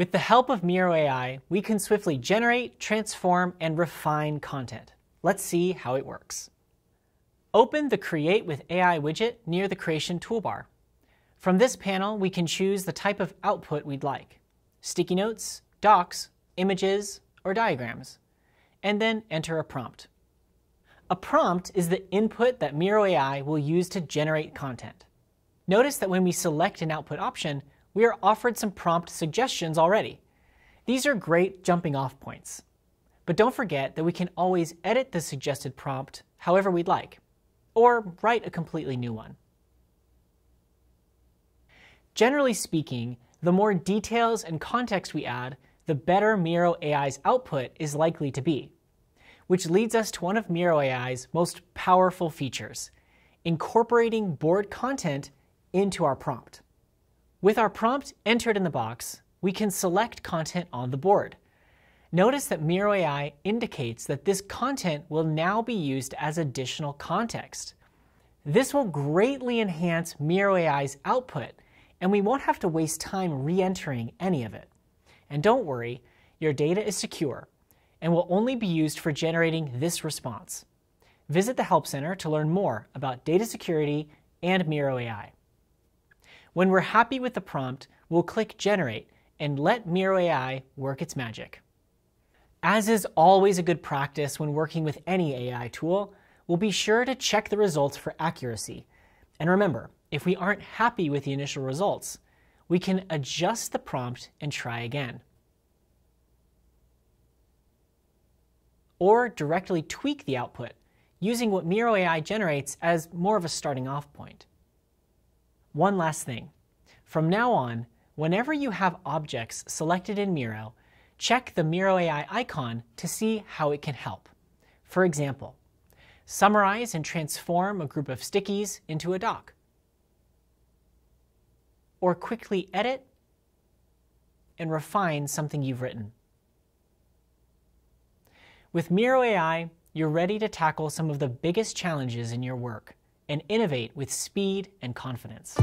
With the help of Miro AI, we can swiftly generate, transform, and refine content. Let's see how it works. Open the Create with AI widget near the Creation toolbar. From this panel, we can choose the type of output we'd like. Sticky notes, docs, images, or diagrams. And then enter a prompt. A prompt is the input that Miro AI will use to generate content. Notice that when we select an output option, we are offered some prompt suggestions already. These are great jumping off points. But don't forget that we can always edit the suggested prompt however we'd like, or write a completely new one. Generally speaking, the more details and context we add, the better Miro AI's output is likely to be. Which leads us to one of Miro AI's most powerful features, incorporating board content into our prompt. With our prompt entered in the box, we can select content on the board. Notice that Miro AI indicates that this content will now be used as additional context. This will greatly enhance Miro AI's output, and we won't have to waste time re-entering any of it. And don't worry, your data is secure and will only be used for generating this response. Visit the Help Center to learn more about data security and Miro AI. When we're happy with the prompt, we'll click Generate and let Miro AI work its magic. As is always a good practice when working with any AI tool, we'll be sure to check the results for accuracy. And remember, if we aren't happy with the initial results, we can adjust the prompt and try again. Or directly tweak the output, using what Miro AI generates as more of a starting off point. One last thing. From now on, whenever you have objects selected in Miro, check the Miro AI icon to see how it can help. For example, summarize and transform a group of stickies into a doc. Or quickly edit and refine something you've written. With Miro AI, you're ready to tackle some of the biggest challenges in your work and innovate with speed and confidence.